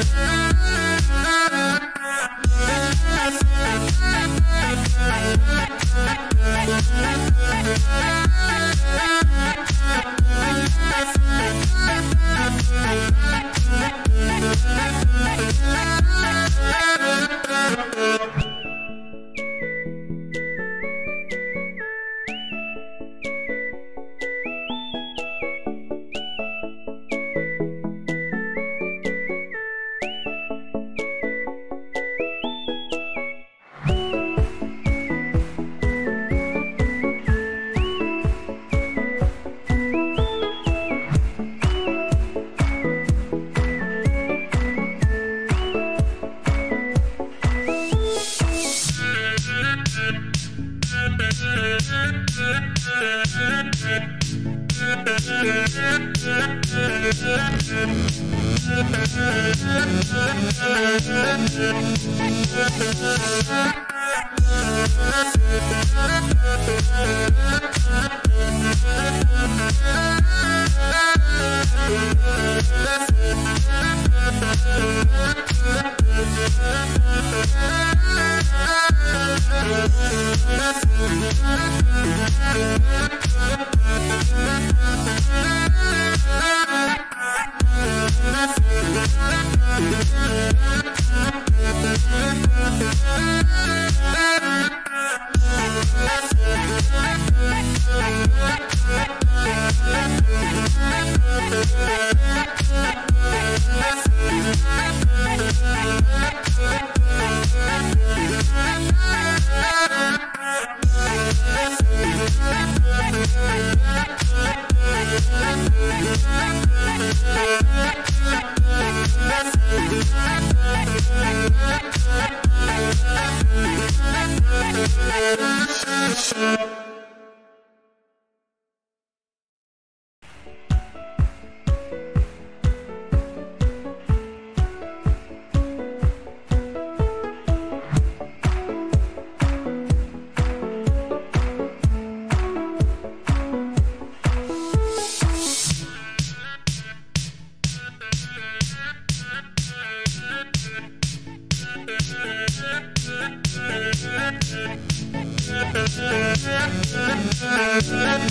Thank Thank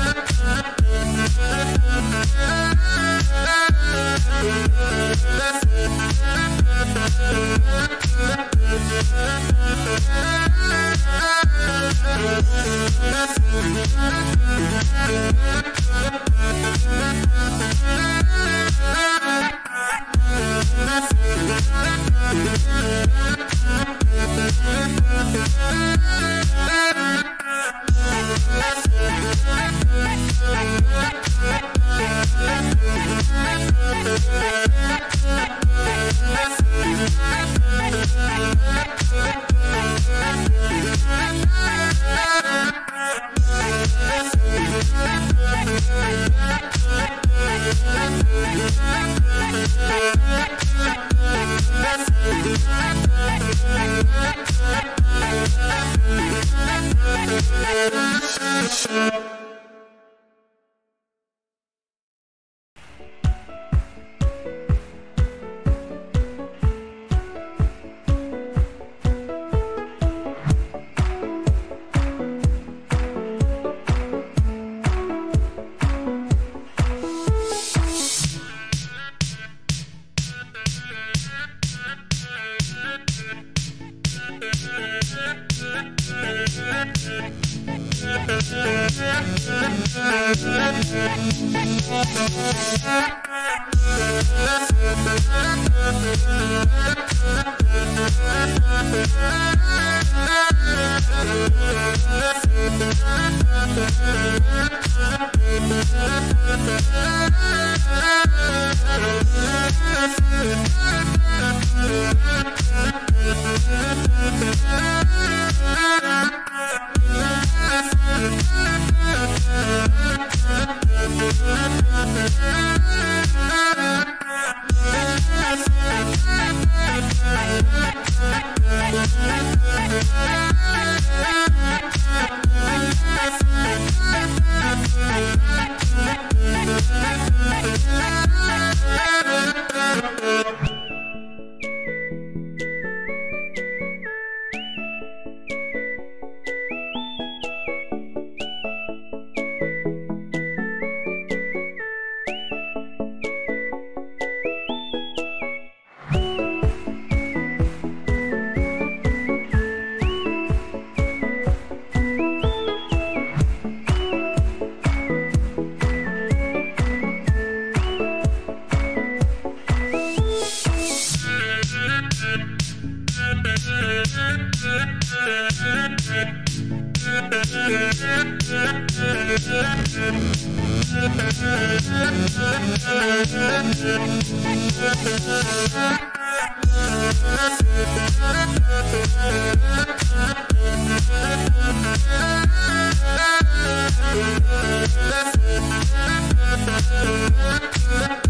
Thank Thank Thank